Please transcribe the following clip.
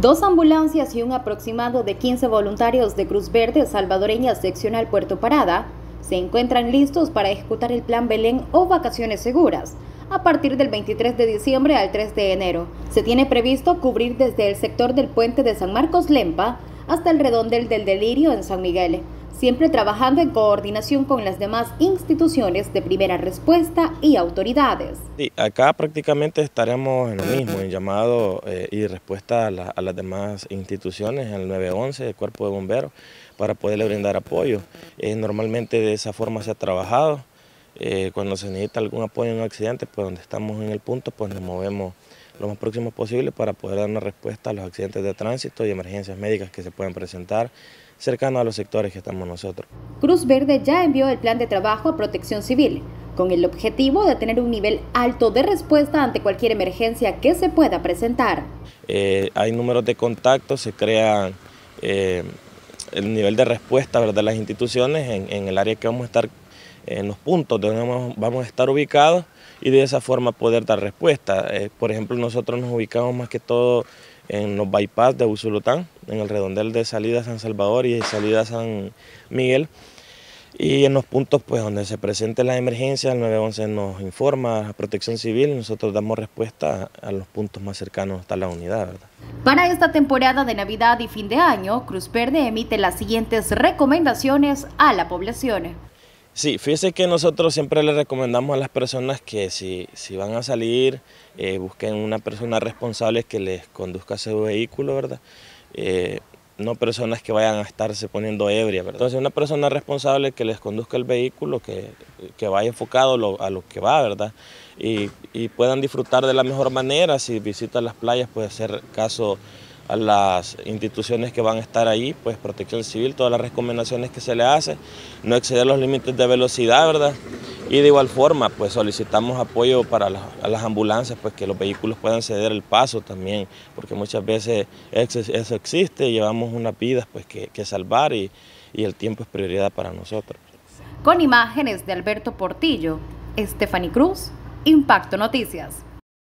Dos ambulancias y un aproximado de 15 voluntarios de Cruz Verde Salvadoreña Seccional Puerto Parada se encuentran listos para ejecutar el Plan Belén o Vacaciones Seguras a partir del 23 de diciembre al 3 de enero. Se tiene previsto cubrir desde el sector del puente de San Marcos Lempa hasta el redondel del Delirio en San Miguel siempre trabajando en coordinación con las demás instituciones de primera respuesta y autoridades. Sí, acá prácticamente estaremos en lo mismo, en llamado eh, y respuesta a, las demás instituciones, el 911, el cuerpo de bomberos, para poderle brindar apoyo. Eh, normalmente de esa forma se ha trabajado. Eh, cuando se necesita algún apoyo en un accidente, pues donde estamos en el punto, pues nos movemos lo más próximo posible para poder dar una respuesta a los accidentes de tránsito y emergencias médicas que se pueden presentar cercanos a los sectores que estamos nosotros. Cruz Verde ya envió el plan de trabajo a Protección Civil, con el objetivo de tener un nivel alto de respuesta ante cualquier emergencia que se pueda presentar. Eh, hay números de contacto, se crea eh, el nivel de respuesta de las instituciones en, el área que vamos a estar, en los puntos donde vamos, a estar ubicados y de esa forma poder dar respuesta. Eh, por ejemplo, nosotros nos ubicamos más que todo en los bypass de Usulután, en el redondel de salida San Salvador y salida a San Miguel. Y en los puntos pues, donde se presente la emergencia, el 911 nos informa a Protección Civil y nosotros damos respuesta a los puntos más cercanos hasta la unidad. Para esta temporada de Navidad y fin de año, Cruz Verde emite las siguientes recomendaciones a la población. Sí, fíjese que nosotros siempre le recomendamos a las personas que si, si van a salir, eh, busquen una persona responsable que les conduzca su vehículo, ¿verdad? Eh, no personas que vayan a estarse poniendo ebria, ¿verdad? Entonces una persona responsable que les conduzca el vehículo, que, vaya enfocado a lo que va, ¿verdad? Y, y puedan disfrutar de la mejor manera, si visitan las playas puede hacer caso a las instituciones que van a estar ahí, pues protección civil, todas las recomendaciones que se le hace, no exceder los límites de velocidad, ¿verdad? Y de igual forma, pues solicitamos apoyo para las ambulancias, pues que los vehículos puedan ceder el paso también, porque muchas veces eso existe, llevamos unas vidas pues que, que salvar y, y el tiempo es prioridad para nosotros. Con imágenes de Alberto Portillo, Stephanie Cruz, Impacto Noticias.